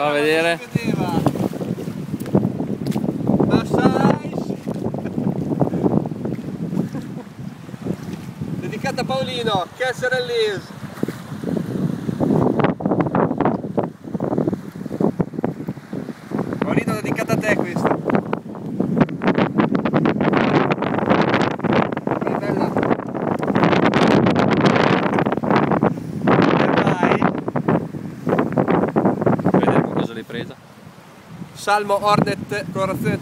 Fa vedere. Dedicata a Paolino, Kessler Liz. Paolino, dedicata a te questa. Vedere cosa l'hai presa. Salmo Hornet colorazione